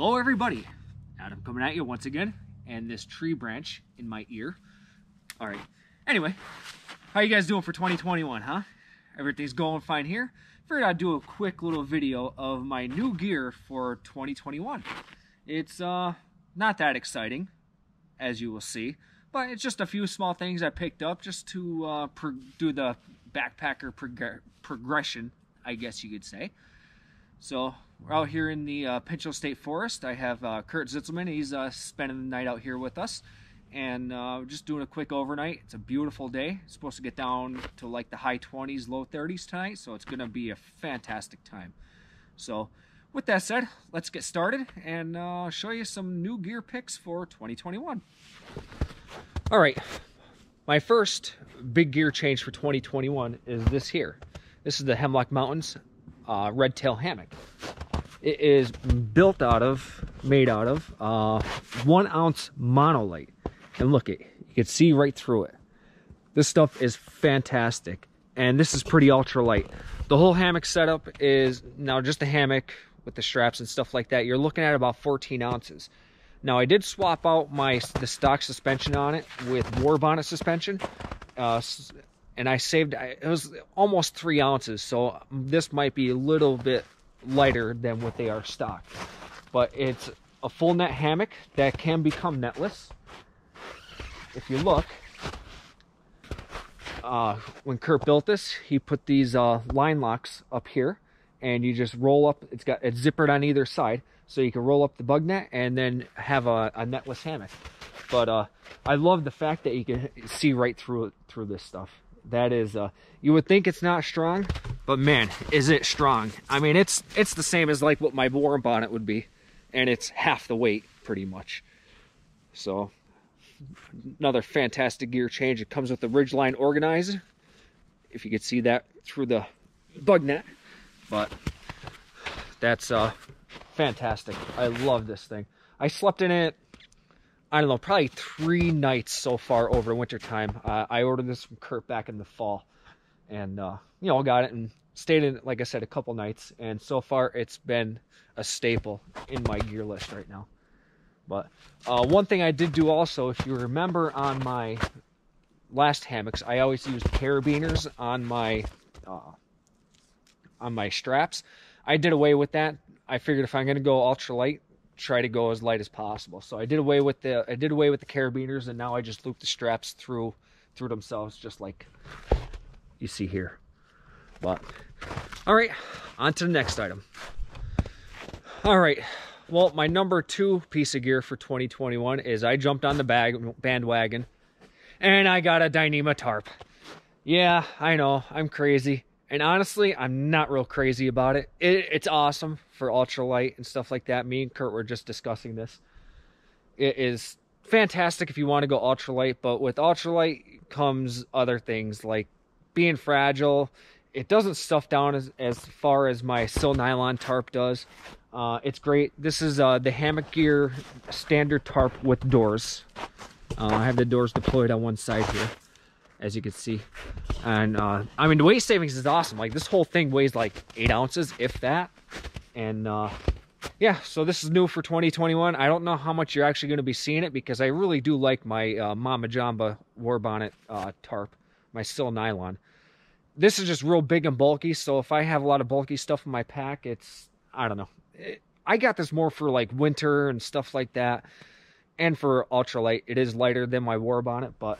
Hello everybody, Adam coming at you once again, and this tree branch in my ear. All right, anyway, how you guys doing for 2021, huh? Everything's going fine here. Figured I'd do a quick little video of my new gear for 2021. It's uh not that exciting, as you will see, but it's just a few small things I picked up just to uh, do the backpacker prog progression, I guess you could say. So we're out here in the uh, Pinchot State Forest. I have uh, Kurt Zitzelman. He's uh, spending the night out here with us. And uh, just doing a quick overnight. It's a beautiful day. It's supposed to get down to like the high 20s, low 30s tonight. So it's going to be a fantastic time. So with that said, let's get started and uh, show you some new gear picks for 2021. All right. My first big gear change for 2021 is this here. This is the Hemlock Mountains uh, Redtail hammock. It is built out of, made out of, uh, one ounce monolite. And look it, you can see right through it. This stuff is fantastic. And this is pretty ultra light. The whole hammock setup is now just a hammock with the straps and stuff like that. You're looking at about 14 ounces. Now I did swap out my the stock suspension on it with Warbonnet suspension. Uh, and I saved, it was almost three ounces. So this might be a little bit lighter than what they are stock. But it's a full net hammock that can become netless. If you look, uh, when Kurt built this, he put these uh, line locks up here and you just roll up, it's got it's zippered on either side. So you can roll up the bug net and then have a, a netless hammock. But uh, I love the fact that you can see right through through this stuff that is uh you would think it's not strong but man is it strong. I mean it's it's the same as like what my Warbonnet would be and it's half the weight pretty much. So another fantastic gear change. It comes with the ridgeline organizer if you could see that through the bug net. But that's uh fantastic. I love this thing. I slept in it I don't know, probably three nights so far over wintertime. Uh, I ordered this from Kurt back in the fall, and uh, you know, got it and stayed in it, like I said, a couple nights. And so far, it's been a staple in my gear list right now. But uh, one thing I did do also, if you remember on my last hammocks, I always used carabiners on my uh, on my straps. I did away with that. I figured if I'm going to go ultralight, try to go as light as possible. So I did away with the I did away with the carabiners and now I just loop the straps through through themselves just like you see here. But all right, on to the next item. All right. Well, my number two piece of gear for 2021 is I jumped on the bag bandwagon and I got a Dyneema tarp. Yeah, I know, I'm crazy. And honestly, I'm not real crazy about it. it. It's awesome for ultralight and stuff like that. Me and Kurt were just discussing this. It is fantastic if you want to go ultralight, but with ultralight comes other things like being fragile. It doesn't stuff down as, as far as my silnylon tarp does. Uh, it's great. This is uh, the Hammock Gear standard tarp with doors. Uh, I have the doors deployed on one side here as you can see. And uh, I mean, the weight savings is awesome. Like this whole thing weighs like eight ounces, if that. And uh, yeah, so this is new for 2021. I don't know how much you're actually going to be seeing it because I really do like my uh, Mama Jamba War Bonnet tarp, my silnylon. This is just real big and bulky, so if I have a lot of bulky stuff in my pack, it's, I don't know. It, I got this more for like winter and stuff like that. And for ultralight, it is lighter than my Warbonnet, but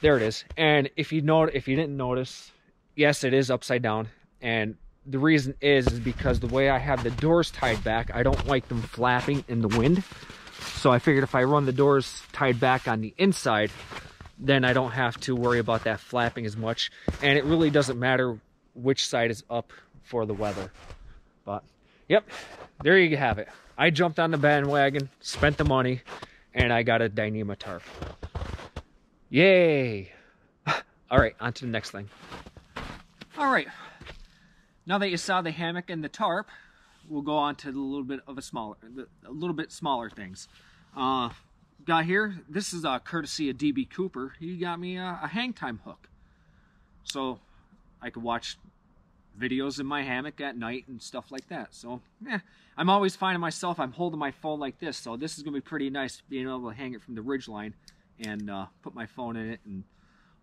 there it is. And if you know, if you didn't notice, yes, it is upside down. And the reason is, is because the way I have the doors tied back, I don't like them flapping in the wind. So I figured if I run the doors tied back on the inside, then I don't have to worry about that flapping as much. And it really doesn't matter which side is up for the weather. But, yep, there you have it. I jumped on the bandwagon, spent the money, and I got a Dyneema tarp. Yay! All right, on to the next thing. All right, now that you saw the hammock and the tarp, we'll go on to a little bit of a smaller, a little bit smaller things. Uh, got here, this is a courtesy of DB Cooper. He got me a, a hang time hook. So I could watch videos in my hammock at night and stuff like that. So, yeah, I'm always finding myself, I'm holding my phone like this. So this is to be pretty nice being able to hang it from the ridge line and uh, put my phone in it and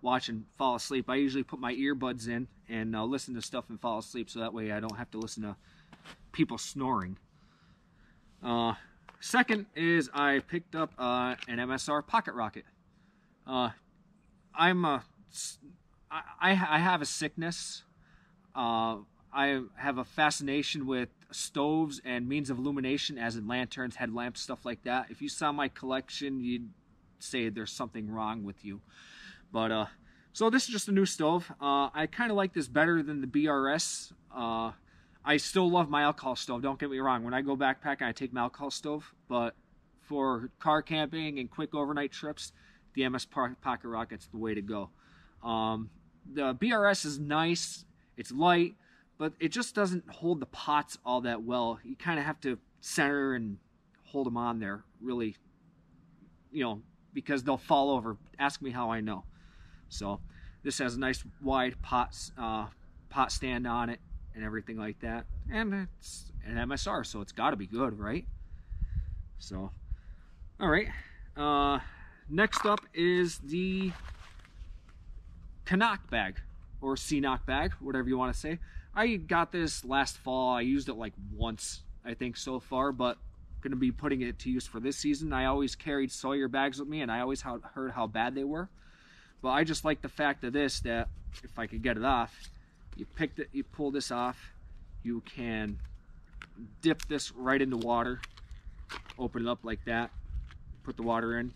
watch and fall asleep. I usually put my earbuds in and uh, listen to stuff and fall asleep so that way I don't have to listen to people snoring. Uh, second is I picked up uh, an MSR pocket rocket. Uh, I'm a, I, I have a sickness. Uh, I have a fascination with stoves and means of illumination, as in lanterns, headlamps, stuff like that. If you saw my collection, you'd say there's something wrong with you. But uh, so this is just a new stove. Uh, I kind of like this better than the BRS. Uh, I still love my alcohol stove. Don't get me wrong. When I go backpacking, I take my alcohol stove. But for car camping and quick overnight trips, the MS Pocket Rocket's the way to go. Um, the BRS is nice. It's light, but it just doesn't hold the pots all that well. You kind of have to center and hold them on there really, you know, because they'll fall over. Ask me how I know. So this has a nice wide pot, uh, pot stand on it and everything like that. And it's an MSR, so it's got to be good, right? So, all right. Uh, next up is the Canuck bag or CNOC bag, whatever you want to say. I got this last fall. I used it like once, I think, so far, but going to be putting it to use for this season. I always carried Sawyer bags with me, and I always heard how bad they were. But I just like the fact of this that if I could get it off, you pick it, you pull this off, you can dip this right into water, open it up like that, put the water in,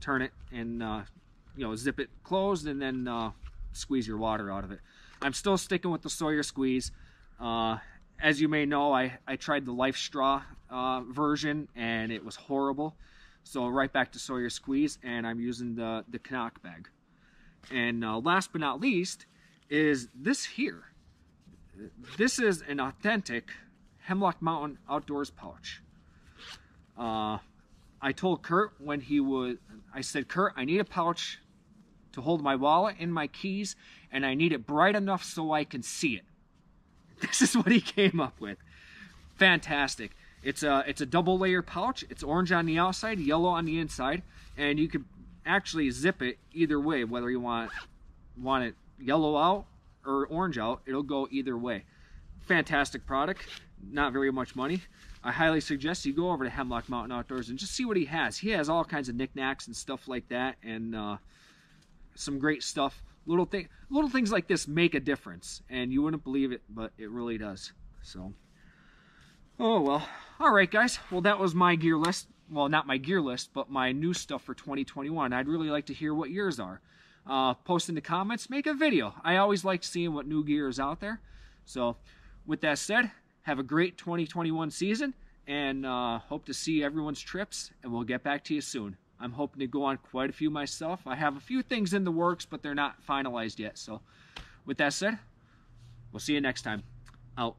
turn it, and uh, you know zip it closed, and then uh, squeeze your water out of it. I'm still sticking with the Sawyer squeeze. Uh, as you may know, I, I tried the LifeStraw uh, version and it was horrible. So right back to Sawyer Squeeze and I'm using the, the Canuck bag. And uh, last but not least is this here. This is an authentic Hemlock Mountain Outdoors pouch. Uh, I told Kurt when he would, I said, Kurt, I need a pouch to hold my wallet and my keys, and I need it bright enough so I can see it. This is what he came up with. Fantastic. It's a it's a double layer pouch. It's orange on the outside, yellow on the inside, and you can actually zip it either way, whether you want want it yellow out or orange out. It'll go either way. Fantastic product. Not very much money. I highly suggest you go over to Hemlock Mountain Outdoors and just see what he has. He has all kinds of knickknacks and stuff like that, and uh, some great stuff. Little thing, little things like this make a difference, and you wouldn't believe it, but it really does. So. Oh, well. All right, guys. Well, that was my gear list. Well, not my gear list, but my new stuff for 2021. I'd really like to hear what yours are. Uh, post in the comments, make a video. I always like seeing what new gear is out there. So, with that said, have a great 2021 season and uh, hope to see everyone's trips, and we'll get back to you soon. I'm hoping to go on quite a few myself. I have a few things in the works, but they're not finalized yet. So, with that said, we'll see you next time. Out.